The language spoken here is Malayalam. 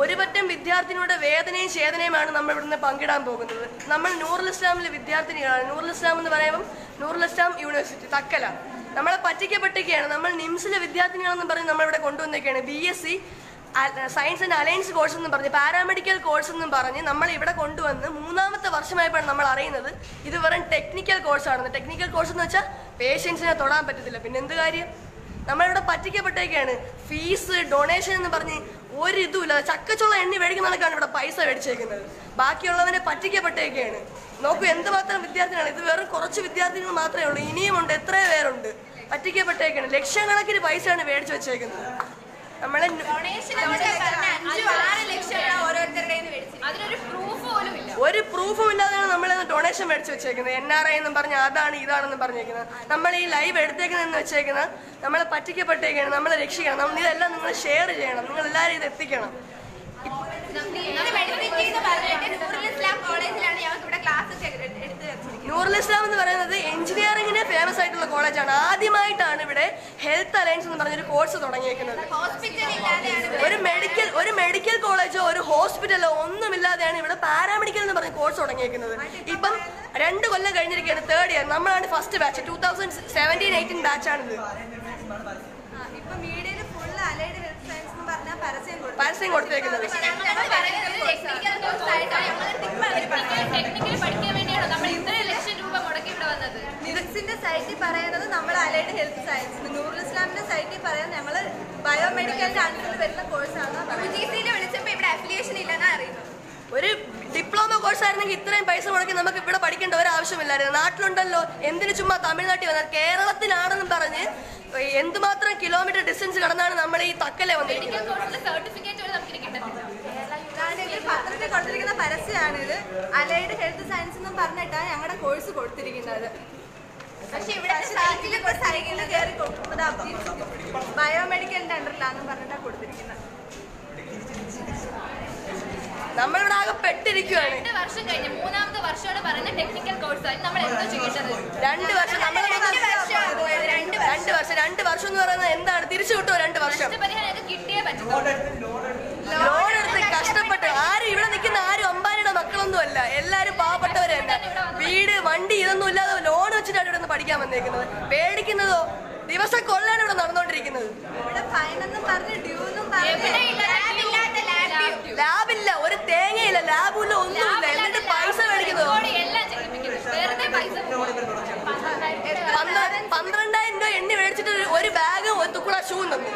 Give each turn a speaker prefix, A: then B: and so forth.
A: ഒരു പറ്റം വിദ്യാർത്ഥിനിയുടെ വേദനയും ചേതനയുമാണ് നമ്മൾ ഇവിടുന്ന് പങ്കിടാൻ പോകുന്നത്. നമ്മൾ നൂറുൽ ഇസ്ലാമിലെ വിദ്യാർത്ഥിനികളാണ്. നൂറുൽ ഇസ്ലാം എന്ന് പറയുമ്പം നൂറുൽ ഇസ്ലാം യൂണിവേഴ്സിറ്റി തക്കല. നമ്മളെ പറ്റിക്കപ്പെട്ടൊക്കെയാണ് നമ്മൾ നിംസിലെ വിദ്യാർത്ഥിനികളെന്ന് പറഞ്ഞ് നമ്മളിവിടെ കൊണ്ടുവന്നേക്കാണ് B S C science and alliance course എന്നും പറഞ്ഞ് പാരാമെഡിക്കൽ കോഴ്സ് എന്നും പറഞ്ഞ് നമ്മൾ ഇവിടെ കൊണ്ടുവന്ന് മൂന്നാമത്തെ വർഷമായപ്പോഴാണ് നമ്മൾ അറിയുന്നത്. ഇത് വെറും ടെക്നിക്കൽ കോഴ്സാണെന്ന് ടെക്നിക്കൽ കോഴ്സ് എന്ന് വെച്ചാൽ പേഷ്യൻസിനെ തൊടാൻ പറ്റത്തില്ല. പിന്നെ എന്ത് കാര്യം? നമ്മളിവിടെ പറ്റിക്കപ്പെട്ടേക്കാണ് ഫീസ് ഡൊണേഷൻ എന്ന് പറഞ്ഞ് ഒരു ഇതുമില്ല ചക്കച്ചുള്ള എണ്ണി മേടിക്കുന്നതൊക്കെയാണ് ഇവിടെ പൈസ മേടിച്ചേക്കുന്നത്. ബാക്കിയുള്ളവനെ പറ്റിക്കപ്പെട്ടേക്കാണ്. നോക്കൂ എന്തുമാത്രം വിദ്യാർത്ഥികളാണ്. ഇത് വെറും കുറച്ച് വിദ്യാർത്ഥികൾ മാത്രമേ ഉള്ളൂ. ഇനിയുമുണ്ട് എത്രയോ പേരുണ്ട്. പറ്റിക്കപ്പെട്ടേക്കാണ്. ലക്ഷക്കണക്കിന് പൈസയാണ് മേടിച്ചു വെച്ചേക്കുന്നത്. നമ്മളെ
B: അതിനൊരു പ്രൂഫ് ഇല്ല
A: ഒരു പ്രൂഫും ഇല്ലാതെയാണ് ഡൊണേഷൻ മേടിച്ച് വെച്ചേക്കുന്നത്. എൻ ആർ ഐ എന്നും പറഞ്ഞ് അതാണ് ഇതാണെന്നും പറഞ്ഞേക്കുന്നത്. നമ്മൾ ഈ ലൈവ് എടുത്തേക്കുന്നതെന്ന് വെച്ചേക്കുന്നത് നമ്മളെ പറ്റിക്കപ്പെട്ടേക്കാണ്. നമ്മളെ രക്ഷിക്കണം. നമ്മൾ ഇതെല്ലാം നിങ്ങൾ ഷെയർ ചെയ്യണം. നിങ്ങൾ എല്ലാവരും ഇത് എത്തിക്കണം. നൂറുൽ ഇസ്ലാം എന്ന് പറയുന്നത് എഞ്ചിനീയറിംഗിന് ഫേമസ് ആയിട്ടുള്ള കോളേജാണ് ആദ്യമായിട്ടാണ് ഇവിടെ ഹെൽത്ത് അലയൻസ് എന്ന് പറഞ്ഞൊരു കോഴ്സ് തുടങ്ങിയേക്കുന്നത്. ഒരു മെഡിക്കൽ ഒരു മെഡിക്കൽ കോളേജോ ഒരു ഹോസ്പിറ്റലോ ഒന്നുമില്ലാതെയാണ് ഇവിടെ പാരാമെഡിക്കൽ എന്ന് പറഞ്ഞ കോഴ്സ് തുടങ്ങിയേക്കുന്നത് ഇപ്പം രണ്ട് കൊല്ലം കഴിഞ്ഞിരിക്കുകയാണ് തേർഡ് ഇയർ നമ്മളാണ് first batch two thousand seventeen eighteen ബാച്ചാണിത്
C: ഇപ്പൊ അലൈഡ് ഹെൽത്ത് സയൻസ് എന്ന് പറഞ്ഞാൽ പരസ്യം
A: കൊടുത്തേക്കുന്നത്.
B: ടെക്നിക്കൽ പഠിക്കാൻ വേണ്ടിയാണ് നമ്മൾ ഇത്രയും ലക്ഷം രൂപ മുടക്കി ഇവിടെ വന്നത്.
C: നിവിക്സിന്റെ സൈറ്റിൽ പറയുന്നത് നമ്മൾ അലൈഡ് ഹെൽത്ത് സയൻസ് നൂറുൽ ഇസ്ലാമിന്റെ സൈറ്റിൽ പറയുന്നത് ഞങ്ങൾ ബയോമെഡിക്കലിന്റെ അണ്ടറിൽ വരുന്ന കോഴ്സാണ്
B: യു ജി സിയിൽ വിളിച്ചപ്പോൾ ഇവിടെ അഫിലിയേഷൻ ഇല്ലെന്നാണ് അറിയുന്നത്.
A: ഒരു ഡിപ്ലോമ കോഴ്സ് ആയിരുന്നെങ്കിൽ ഇത്രയും പൈസ മുടക്കി നമുക്ക് ഇവിടെ പഠിക്കേണ്ട ഒരു ആവശ്യമില്ലായിരുന്നു. നാട്ടിലുണ്ടല്ലോ എന്തിനു ചുമ്മാ തമിഴ്നാട്ടിൽ വന്നത് കേരളത്തിലാണെന്നും പറഞ്ഞ് എന്തുമാത്രം കിലോമീറ്റർ ഡിസ്റ്റൻസ് കടന്നാണ് നമ്മൾ ഈ തക്കലെ വന്നിരിക്കുന്നത്
C: പത്രത്തിൽ കൊടുത്തിരിക്കുന്ന പരസ്യമാണിത്. അലൈഡ് ഹെൽത്ത് സയൻസ് എന്നും പറഞ്ഞിട്ടാണ് ഞങ്ങളുടെ കോഴ്സ് കൊടുത്തിരിക്കുന്നത്.
B: പക്ഷെ ഇവിടെ
C: കയറി കൊടുക്കുന്നത് ബയോമെഡിക്കലിന്റെ അണ്ടറിലാണെന്ന് പറഞ്ഞിട്ടാണ് കൊടുത്തിരിക്കുന്നത്.
A: നമ്മളിവിടെ ആകെ പെട്ടിരിക്കുകയാണ്
B: രണ്ട് വർഷം കഴിഞ്ഞ് മൂന്നാമത്തെ വർഷമാണ് പറയുന്ന ടെക്നിക്കൽ കോഴ്സ് നമ്മൾ എന്തോ ചെയ്യേണ്ടത്?
A: രണ്ട് വർഷം നമ്മൾ
B: രണ്ട്
A: വർഷം രണ്ട് വർഷം എന്ന് പറയുന്നത് എന്താണ്? തിരിച്ചു കിട്ടുമോ രണ്ട് വർഷം?
B: കിട്ടിയേ
A: പഠിക്കാൻ വന്നേക്കുന്നത്? പേടിക്കുന്നതോ? ദിവസം കൊള്ളാണ് ഇവിടെ നടന്നുകൊണ്ടിരിക്കുന്നത് ലാബില്ല ഒരു തേങ്ങയില്ല. ലാബില്ല ഒന്നുമില്ല. എന്നിട്ട് പൈസ മേടിക്കുന്നതോ പന്ത്രണ്ടായിരം രൂപ എണ്ണി മേടിച്ചിട്ട് ഒരു ബാഗും ഒരു തുക്കുള ഷൂ തന്നു.